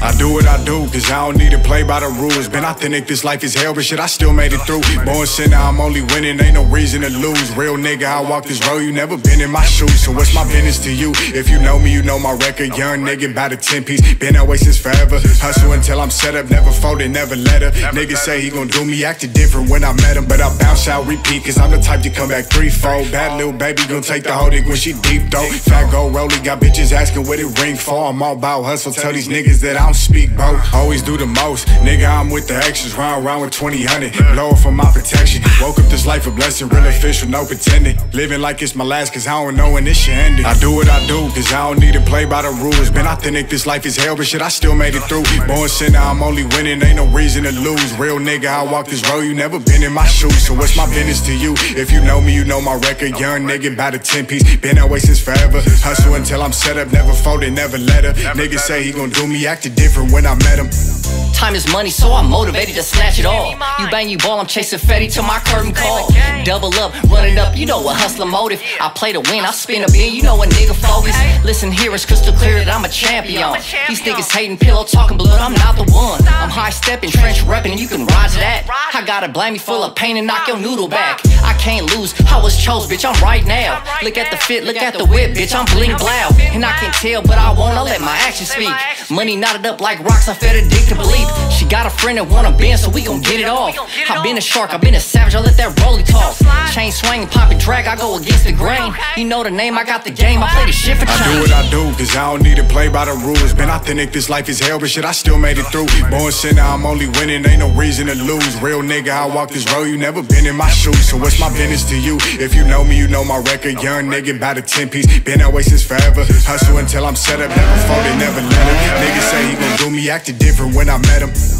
I do what I do, cause I don't need to play by the rules. Been authentic, this life is hell, but shit, I still made it through. Born sinner, I'm only winning, ain't no reason to lose. Real nigga, I walk this road, you never been in my shoes. So what's my business to you? If you know me, you know my record. Young nigga, about a 10 piece. Been that way since forever. Hustle until I'm set up, never folded, never let her. Niggas say he gon' do me, acted different when I met him. But I bounce out, repeat, cause I'm the type to come back threefold. Bad little baby gon' take the whole dick when she deep though. Fat gold rollie, got bitches asking what it ring for. I'm all about hustle, tell these niggas that I don't speak, bro. Always do the most. Nigga, I'm with the extras, round round with 2000. blowin' for my protection. Woke up this life a blessing, real official, no pretending. Living like it's my last, cause I don't know when this shit ended. I do what I do, cause I don't need to play by the rules. Been authentic, this life is hell, but shit, I still made it through. Born sinner, I'm only winning, ain't no reason to lose. Real nigga, I walk this road, you never been in my shoes. So what's my business to you? If you know me, you know my record. Young nigga, about a 10 piece. Been that way since forever. Hustle until I'm set up, never folded, never let her. Niggas say he gon' do me, acted different when I met him. Time is money, so I'm motivated to snatch it all. You bang, you ball, I'm chasing Fetty till my curtain call. Double up, running up, you know a hustler motive. I play to win, I spin a bin, you know a nigga focus. Listen here, it's crystal clear that I'm a champion. These niggas hating, pillow talking blood, I'm not the one. I'm high stepping, trench repping, and you can rise that. I got a blame me full of pain and knock your noodle back. I can't lose, I was chose, bitch, I'm right now. Look at the fit, look at the whip, bitch, I'm bling blow. And I can tell, but I wanna let my actions speak. Money knotted up like rocks, I fed a dick to believe. Got a friend that wanna bend, so we gon' get it off. I've been a shark, I've been a savage, I let that rollie talk. Chain swing, pop it, drag, I go against the grain. You know the name, I got the game, I play the shit for change. I do what I do, cause I don't need to play by the rules. Been authentic, this life is hell, but shit, I still made it through. Born sinner, I'm only winning, ain't no reason to lose. Real nigga, I walk this road, you never been in my shoes. So what's my business to you? If you know me, you know my record. Young nigga, about a 10 piece. Been that way since forever. Hustle until I'm set up, never folded, never let him. Niggas say he gon' do me, acted different when I met him.